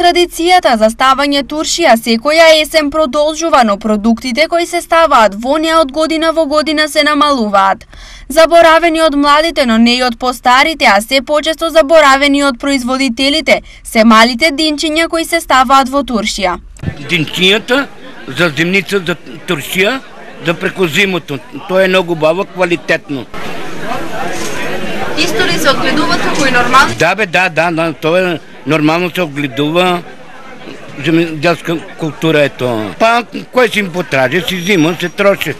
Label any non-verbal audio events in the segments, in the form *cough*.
Традицијата за ставање туршија секоја есен продолжува, но продуктите кои се ставаат во неа од година во година се намалуваат. Заборавени од младите, но не и од постарите, а се почесто заборавени од производителите, се малите динчиња кои се ставаат во туршија. Динчињата за зимница за туршија за преку зимото. Тоа е многу баво, квалитетно. Исто ли се одгледуваат како и нормално? Да бе, да, да, да, тоа е нормално се огледува земјоделска култура е тоа. Па, кој си им потражи, си зима, се троши.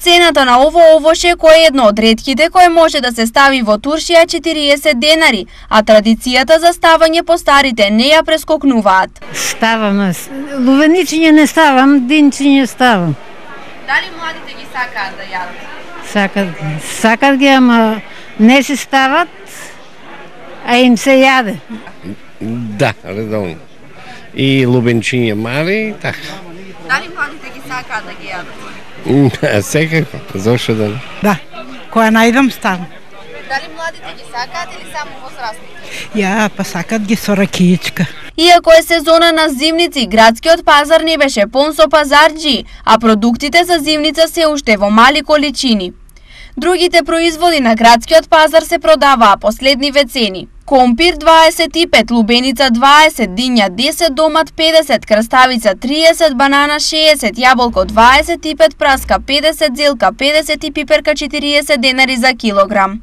Цената на ово овоше кој е едно од редките кој може да се стави во туршија е 40 денари, а традицијата за ставање по старите не ја прескокнуваат. Ставам, лувеничиња не ставам, динчиња ставам. Дали младите ги сакаат да јадат? Сакат, сакат ги, ама не се стават, а им се јаде. Да, редовно. И лубенчиња мали, така. Дали младите ги сакаат да ги јадат? Да, *laughs* секако, зошто да не? Да, која најдам ставам. Дали младите ги сакаат или само возрастните? Ја, па сакат ги со ракијичка. Иако е сезона на зимници, градскиот пазар не беше пон со пазарџи, а продуктите за зимница се уште во мали количини. Другите производи на градскиот пазар се продаваа по следниве цени. Компир 25, лубеница 20, диња 10, домат 50, крставица 30, банана 60, јаболко 25, праска 50, зелка 50 и пиперка 40 денари за килограм.